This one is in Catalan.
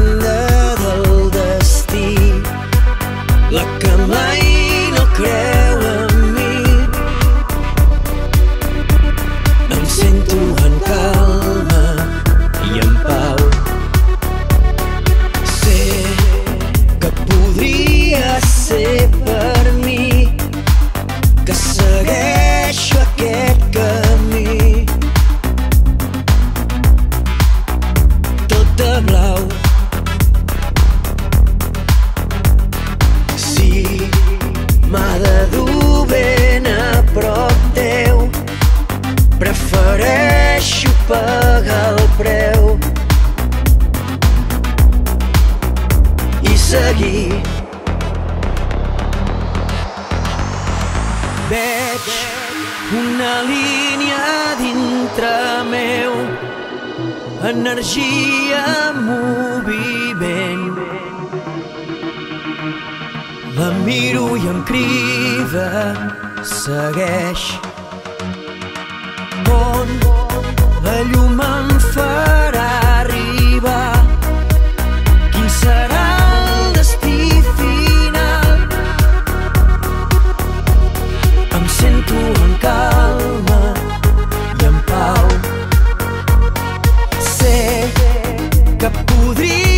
banda del destí, la que mai no creu pagar el preu i seguir. Veig una línia dintre meu energia, moviment. La miro i em crida segueix. llum em farà arribar. Quin serà el destí final? Em sento en calma i en pau. Sé que podria